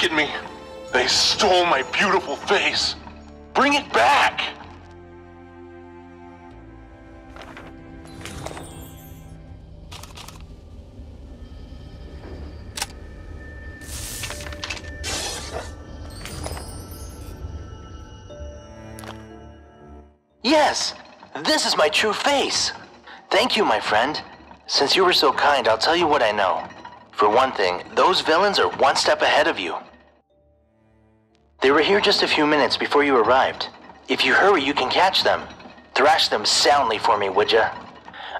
Look at me. They stole my beautiful face. Bring it back. Yes, this is my true face. Thank you, my friend. Since you were so kind, I'll tell you what I know. For one thing, those villains are one step ahead of you. They were here just a few minutes before you arrived. If you hurry, you can catch them. Thrash them soundly for me, would ya?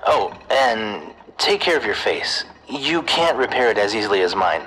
Oh, and take care of your face. You can't repair it as easily as mine.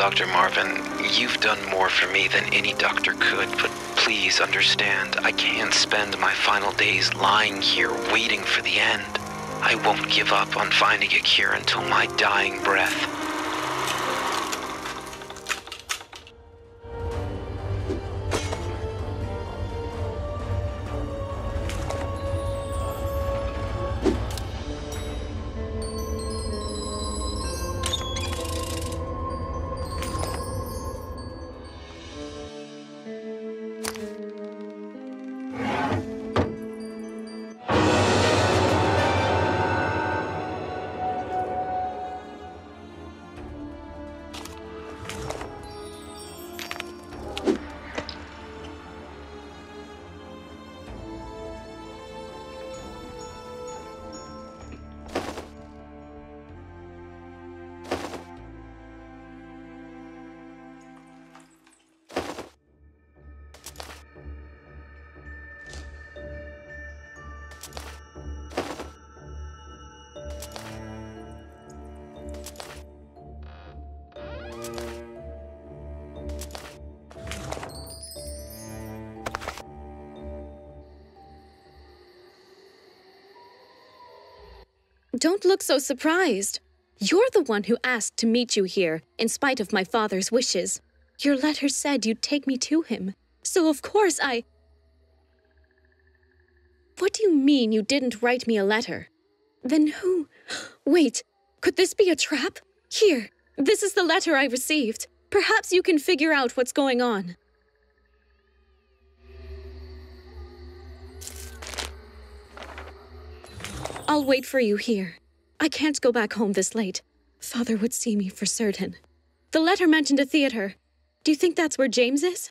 Dr. Marvin, you've done more for me than any doctor could, but please understand, I can't spend my final days lying here waiting for the end. I won't give up on finding a cure until my dying breath. Don't look so surprised. You're the one who asked to meet you here, in spite of my father's wishes. Your letter said you'd take me to him, so of course I. What do you mean you didn't write me a letter? Then who? Wait, could this be a trap? Here, This is the letter I received. Perhaps you can figure out what's going on. I'll wait for you here. I can't go back home this late. Father would see me for certain. The letter mentioned a theater. Do you think that's where James is?